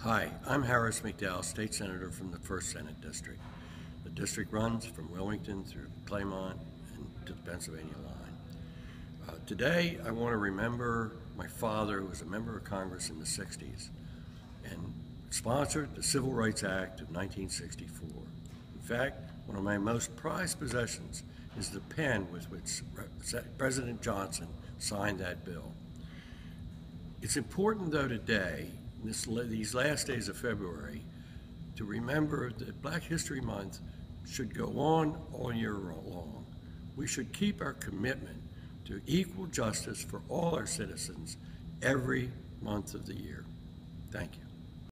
Hi, I'm Harris McDowell, State Senator from the 1st Senate District. The district runs from Wilmington through Claymont and to the Pennsylvania line. Uh, today, I want to remember my father, who was a member of Congress in the 60s and sponsored the Civil Rights Act of 1964. In fact, one of my most prized possessions is the pen with which President Johnson signed that bill. It's important, though, today, this, these last days of February, to remember that Black History Month should go on all year long. We should keep our commitment to equal justice for all our citizens every month of the year. Thank you.